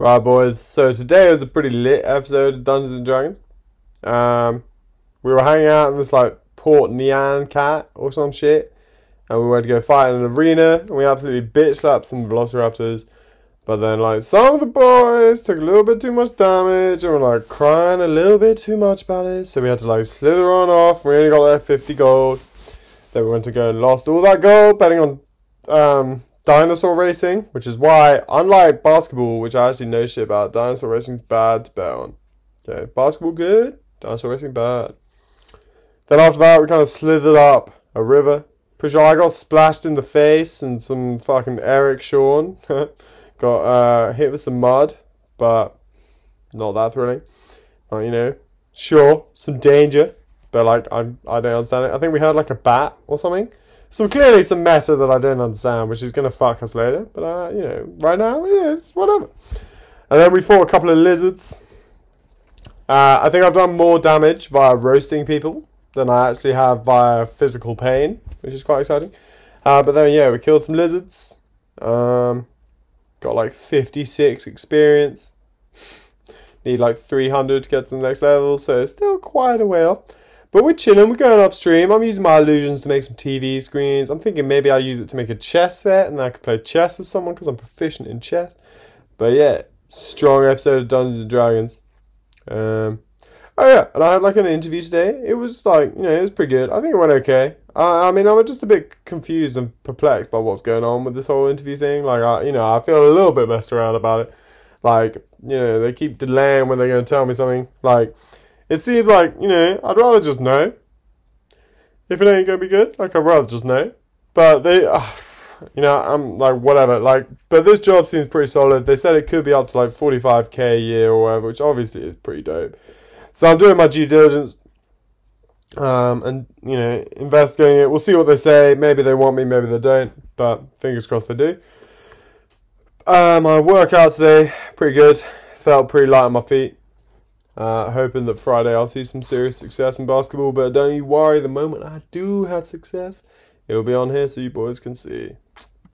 Right, boys. So today was a pretty lit episode of Dungeons and Dragons. Um, we were hanging out in this like Port Nyan cat or some shit, and we went to go fight in an arena. And we absolutely bitch slapped some Velociraptors, but then like some of the boys took a little bit too much damage and were like crying a little bit too much about it. So we had to like slither on off. We only got like fifty gold. Then we went to go and lost all that gold betting on um dinosaur racing, which is why, unlike basketball, which I actually know shit about, dinosaur racing's bad to bet on. Okay, basketball good, dinosaur racing bad. Then after that, we kind of slithered up a river. Pretty sure I got splashed in the face and some fucking Eric Sean got uh, hit with some mud, but not that thrilling. But you know, sure, some danger, but like I I don't understand it. I think we heard like a bat or something. So clearly some meta that I don't understand, which is going to fuck us later. But, uh, you know, right now, yeah, it's whatever. And then we fought a couple of lizards. Uh, I think I've done more damage via roasting people than I actually have via physical pain, which is quite exciting. Uh, but then, yeah, we killed some lizards. Um, got like 56 experience. Need like 300 to get to the next level, so it's still quite a way off. But we're chilling, we're going upstream. I'm using my illusions to make some TV screens. I'm thinking maybe I'll use it to make a chess set and I could play chess with someone because I'm proficient in chess. But yeah, strong episode of Dungeons and Dragons. Um, oh yeah, and I had like an interview today. It was like, you know, it was pretty good. I think it went okay. I, I mean, I'm just a bit confused and perplexed by what's going on with this whole interview thing. Like, I, you know, I feel a little bit messed around about it. Like, you know, they keep delaying when they're going to tell me something. Like, it seems like, you know, I'd rather just know. If it ain't gonna be good, like I'd rather just know. But they, uh, you know, I'm like whatever. Like, but this job seems pretty solid. They said it could be up to like 45k a year or whatever, which obviously is pretty dope. So I'm doing my due diligence, um, and you know, investigating it. We'll see what they say. Maybe they want me, maybe they don't. But fingers crossed they do. Uh, my workout today, pretty good. Felt pretty light on my feet. Uh, hoping that Friday I'll see some serious success in basketball, but don't you worry, the moment I do have success, it'll be on here so you boys can see.